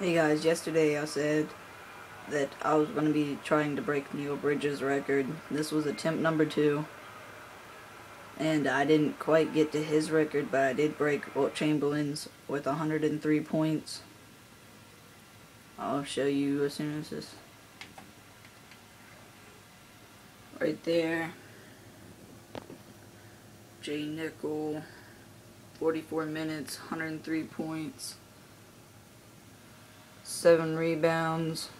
Hey guys, yesterday I said that I was going to be trying to break Neil Bridges' record. This was attempt number two. And I didn't quite get to his record, but I did break Wilt Chamberlain's with 103 points. I'll show you as soon as this. Right there. Jay Nickell, 44 minutes, 103 points seven rebounds.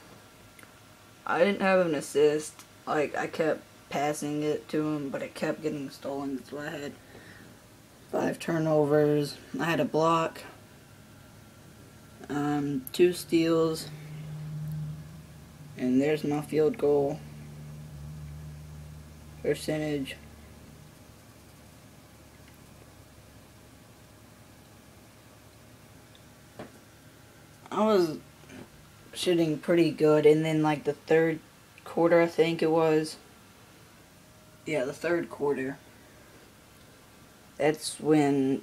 I didn't have an assist. Like, I kept passing it to him, but it kept getting stolen. That's why I had five turnovers. I had a block, um, two steals, and there's my field goal percentage. I was shooting pretty good. And then like the third quarter, I think it was. Yeah, the third quarter. That's when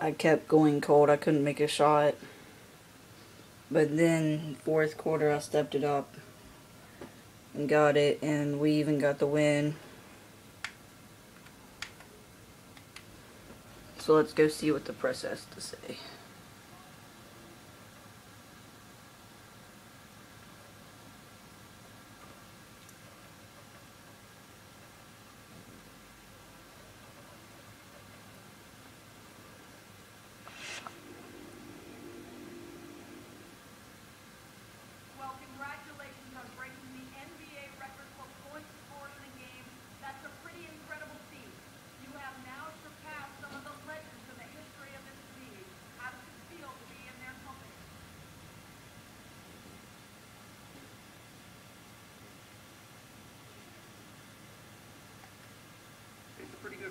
I kept going cold. I couldn't make a shot. But then fourth quarter, I stepped it up and got it, and we even got the win. So let's go see what the press has to say.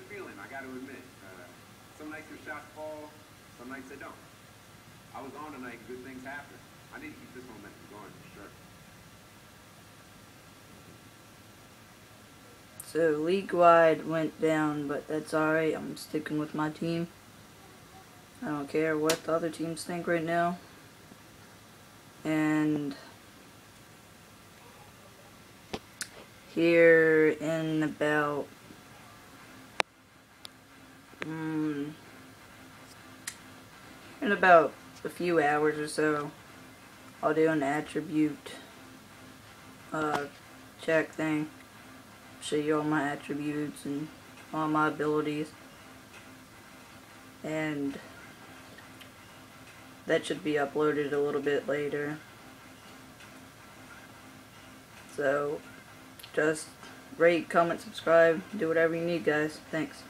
Feeling, I got to admit. Uh, some nights your shots fall, some nights they don't. I was on tonight, good things happen. I need to keep this momentum going for sure. So league-wide went down, but that's alright. I'm sticking with my team. I don't care what the other teams think right now. And here in about in about a few hours or so, I'll do an attribute uh, check thing. Show you all my attributes and all my abilities. And that should be uploaded a little bit later. So, just rate, comment, subscribe, do whatever you need, guys. Thanks.